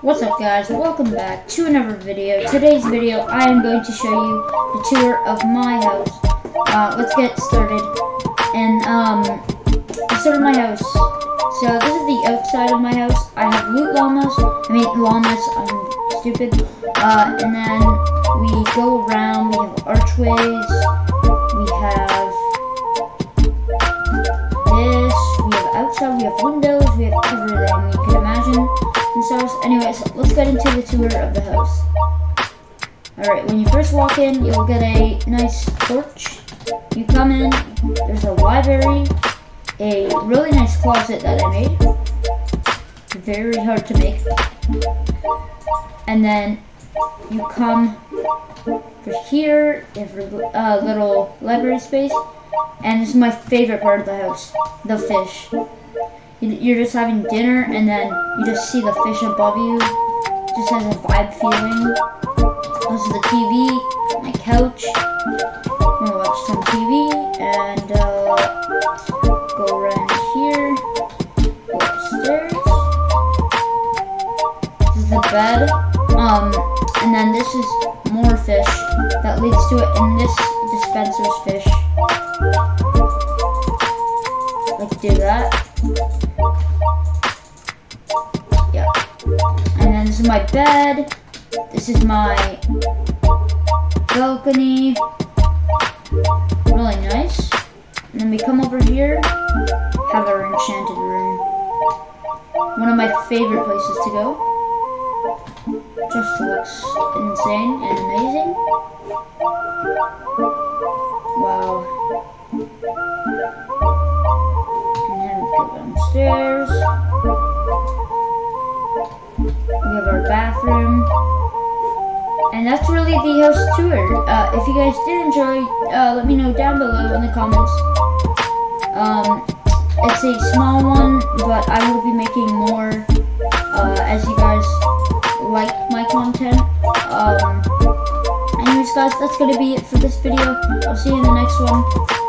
What's up guys, welcome back to another video. Today's video, I am going to show you the tour of my house. Uh, let's get started. And, um, start of my house. So, this is the outside of my house. I have loot llamas, I mean llamas, I'm stupid. Uh, and then we go around, we have archways, we have windows, we have everything you can imagine this house. Anyways, let's get into the tour of the house. Alright, when you first walk in, you'll get a nice porch. You come in, there's a library, a really nice closet that I made. Very hard to make. And then you come for here, you have a uh, little library space. And this is my favorite part of the house, the fish. You're just having dinner and then you just see the fish above you. Just has a vibe feeling. This is the TV, my couch. I'm gonna watch some TV and uh, go around here, go upstairs. This is the bed. Um, and then this is more fish that leads to it, and this dispenser's fish. Let's do that. Yeah. And then this is my bed. This is my balcony. Really nice. And then we come over here, have our enchanted room. One of my favorite places to go. Just looks insane and amazing. Wow. Go downstairs. We have our bathroom. And that's really the house tour. Uh, if you guys did enjoy, uh, let me know down below in the comments. Um, it's a small one, but I will be making more uh, as you guys like my content. Um, anyways, guys, that's going to be it for this video. I'll see you in the next one.